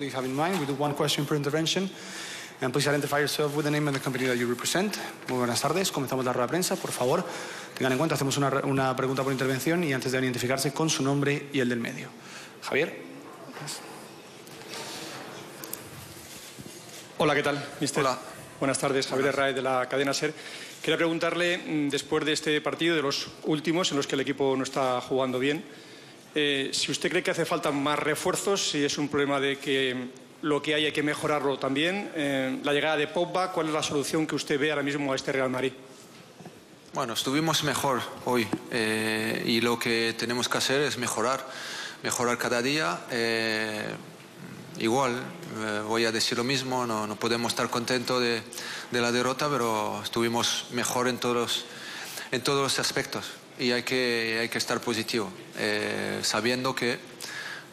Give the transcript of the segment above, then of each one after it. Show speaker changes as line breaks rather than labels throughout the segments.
you have in mind. We do one question per intervention. And please identify yourself with the name and the company that you represent. Muy buenas tardes. Comenzamos la rueda de prensa. Por favor, tengan en cuenta, hacemos una, una pregunta por intervención y antes de identificarse con su nombre y el del medio. Javier.
Hola, ¿qué tal, mister?
Hola.
Buenas tardes, Javier Herráez de la cadena SER. Quería preguntarle, mm, después de este partido, de los últimos en los que el equipo no está jugando bien, eh, si usted cree que hace falta más refuerzos, si es un problema de que lo que hay hay que mejorarlo también, eh, la llegada de Pogba, ¿cuál es la solución que usted ve ahora mismo a este Real Madrid?
Bueno, estuvimos mejor hoy eh, y lo que tenemos que hacer es mejorar, mejorar cada día. igual, voy a decir lo mismo, no, podemos estar contentos de, de la derrota, pero estuvimos mejor en todos, en todos los aspectos y hay que, hay que estar positivo, eh, sabiendo que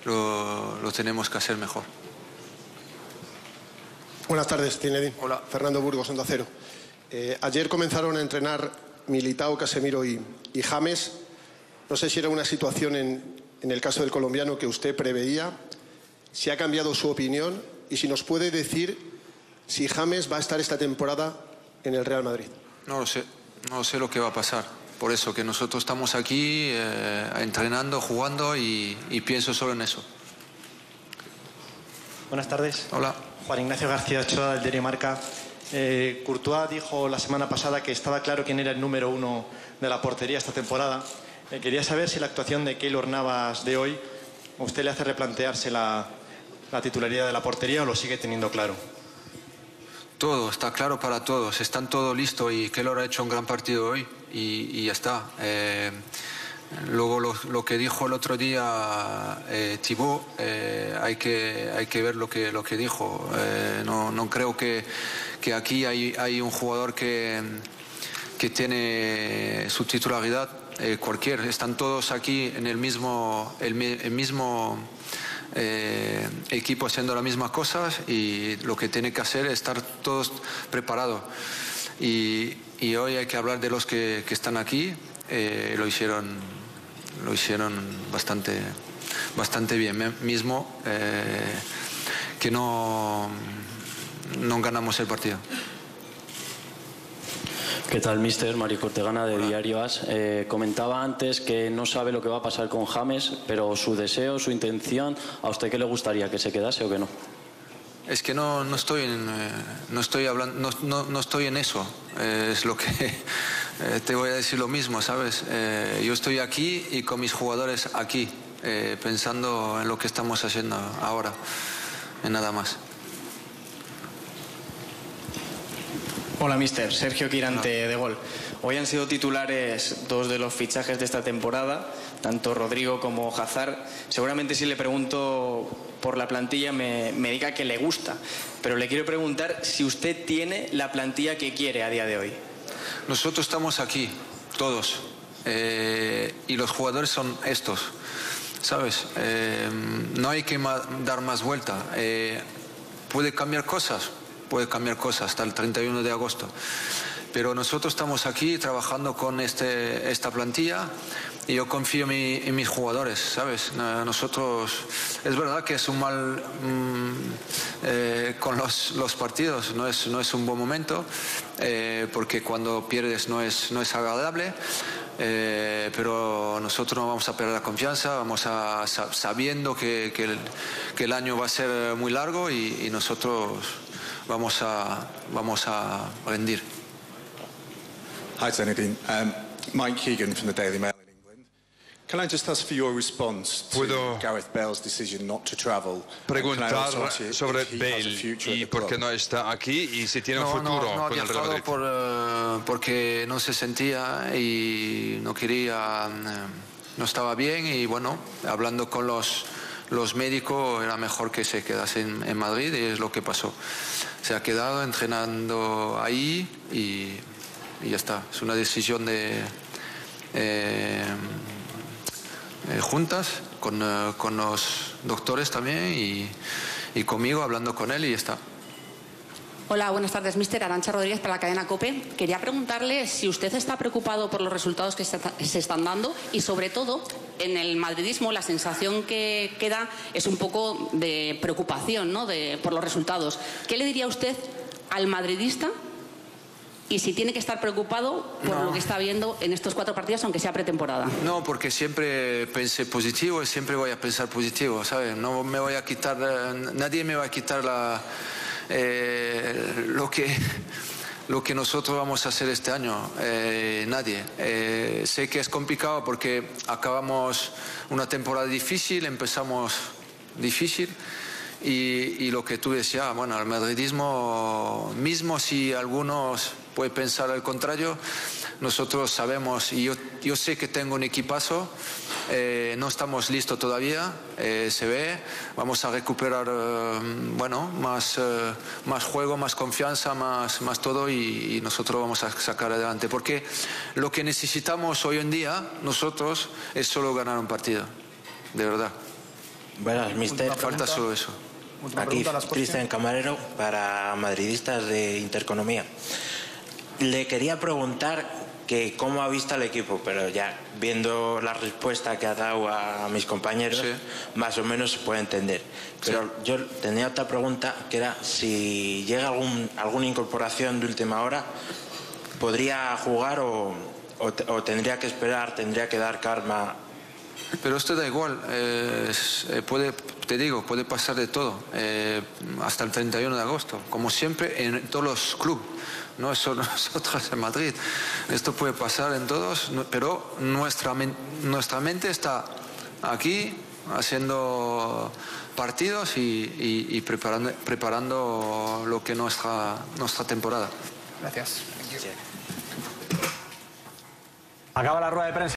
lo, lo tenemos que hacer mejor.
Buenas tardes, Zinedine.
Hola.
Fernando Burgos, Onda Cero. Eh, ayer comenzaron a entrenar Militao, Casemiro y, y James. No sé si era una situación en, en el caso del colombiano que usted preveía, si ha cambiado su opinión y si nos puede decir si James va a estar esta temporada en el Real Madrid.
No lo sé, no sé lo que va a pasar. Por eso que nosotros estamos aquí eh, entrenando, jugando y, y pienso solo en eso.
Buenas tardes.
Hola.
Juan Ignacio García Ochoa, del diario Marca. Eh, Courtois dijo la semana pasada que estaba claro quién era el número uno de la portería esta temporada. Eh, quería saber si la actuación de Keylor Navas de hoy a usted le hace replantearse la, la titularidad de la portería o lo sigue teniendo claro.
Todo, está claro para todos, están todos listos y Keylor ha hecho un gran partido hoy y, y ya está. Eh, luego lo, lo que dijo el otro día eh, Thibaut, eh, hay, que, hay que ver lo que, lo que dijo. Eh, no, no creo que, que aquí hay, hay un jugador que, que tiene su titularidad, eh, cualquier. Están todos aquí en el mismo, el, el mismo eh, equipo haciendo las mismas cosas y lo que tiene que hacer es estar todos preparados. Y, hoy hay que hablar de los que, están aquí, eh, lo hicieron, lo hicieron bastante, bastante bien. Mismo eh, que no, no ganamos el partido.
¿Qué tal, mister? Mario Cortegana de Diario As. Eh, comentaba antes que no sabe lo que va a pasar con James, pero su deseo, su intención, ¿a usted qué le gustaría? ¿Que se quedase o que no?
Es que no, no estoy en, eh, no estoy hablando, no, no- no estoy en eso. Eh, es lo que te voy a decir lo mismo, ¿sabes? Yo estoy aquí y con mis jugadores aquí, pensando en lo que estamos haciendo ahora, en nada más.
Hola, mister. Sergio Quirante de Gol. Hoy han sido titulares dos de los fichajes de esta temporada, tanto Rodrigo como Hazard. Seguramente si le pregunto por la plantilla me, me diga que le gusta, pero le quiero preguntar si usted tiene la plantilla que quiere a día de hoy.
Nosotros estamos aquí, todos, eh, y los jugadores son estos, ¿sabes? Eh, no hay que dar más vuelta. Eh, puede cambiar cosas, puede cambiar cosas hasta el 31 de agosto. Pero nosotros estamos aquí trabajando con este, esta plantilla y yo confío en, mi- en mis jugadores, ¿sabes? No- Nosotros, es verdad que es un mal mm, eh, con los, los partidos, no es, no es un buen momento, eh, porque cuando pierdes no es, no es agradable. eh, pero nosotros no vamos a perder la confianza, vamos a sa- sabiendo que, que el, que el año va a ser muy largo y, y nosotros vamos a, vamos a rendir.
Hi, Zinedine. Um, Mike Keegan from the Daily Mail in England. Can I just ask for your response to
Puedo
Gareth Bale's decision not to travel?
Preguntar sobre Bale y por qué no está aquí y si tiene un
No,
futuro
no, no
con el Real Madrid.
por, eh, porque no se sentía y no quería, eh, no estaba bien y bueno, hablando con los, los médicos era mejor que se quedase en, Madrid y es lo que pasó. Se ha quedado entrenando ahí y, y ya está. Es una decisión de eh, eh, juntas con, eh, con los doctores también y, y conmigo hablando con él y ya está.
Hola, buenas tardes, Mister Arancha Rodríguez para la cadena COPE. Quería preguntarle si usted está preocupado por los resultados que se, están dando y, sobre todo, en el madridismo la sensación que queda es un poco de preocupación ¿no? de, por los resultados. ¿Qué le diría usted al madridista y si tiene que estar preocupado por
No.
lo que está viendo en estos cuatro partidos, aunque sea pretemporada?
No, porque siempre pensé positivo y siempre voy a pensar positivo, ¿sabes? No me voy a quitar, eh, nadie me va a quitar la, eh, lo, que, lo que nosotros vamos a hacer este año, eh, nadie. Eh, sé que es complicado porque acabamos una temporada difícil, empezamos difícil. Y, y lo que tú decías, bueno, el madridismo, mismo si algunos pueden pensar al contrario, nosotros sabemos, y yo, yo sé que tengo un equipazo, eh, no estamos listos todavía, eh, se ve, vamos a recuperar, eh, bueno, más, eh, más juego, más confianza, más, más todo y, y nosotros vamos a sacar adelante. Porque lo que necesitamos hoy en día, nosotros, es solo ganar un partido, de verdad.
Buenas, mister.
Falta solo eso.
Aquí Cristian Camarero para madridistas de Intereconomía. Le quería preguntar que cómo ha visto al equipo, pero ya viendo la respuesta que ha dado a mis compañeros, más o menos se puede entender. Pero yo tenía otra pregunta que era si llega algún, alguna incorporación de última hora, ¿podría jugar o, o o tendría que esperar, tendría que dar karma
Pero esto da igual, eh, eh, puede, te digo, puede pasar de todo, eh, hasta el 31 de agosto, como siempre en todos los clubes, no es solo nosotros en Madrid. Esto puede pasar en todos, pero nuestra, nuestra mente está aquí haciendo partidos y, y- y preparando, preparando lo que nuestra, nuestra temporada.
Gracias. Acaba la rueda de prensa.